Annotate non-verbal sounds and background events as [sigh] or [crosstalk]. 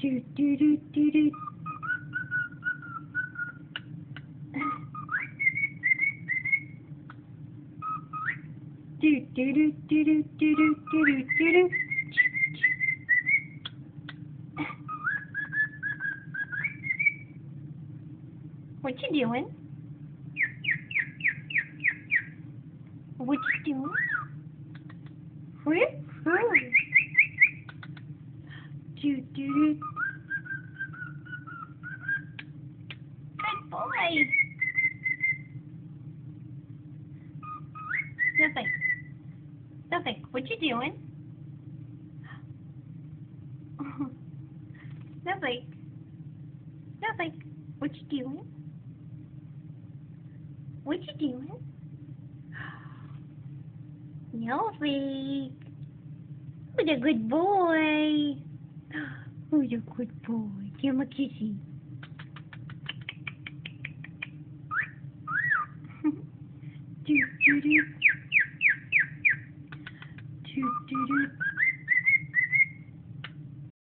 Do do do do do. Do do do do do do do do do do. What you doing? What you doing? Whoop, whoop. Do, do. Good boy. Nothing. Nothing. What you doing? [laughs] Nothing. Nothing. What you doing? What you doing? [gasps] Nothing. Who's a good boy? Who's a good boy? Give him a kissy. [laughs] do do do. Do do do.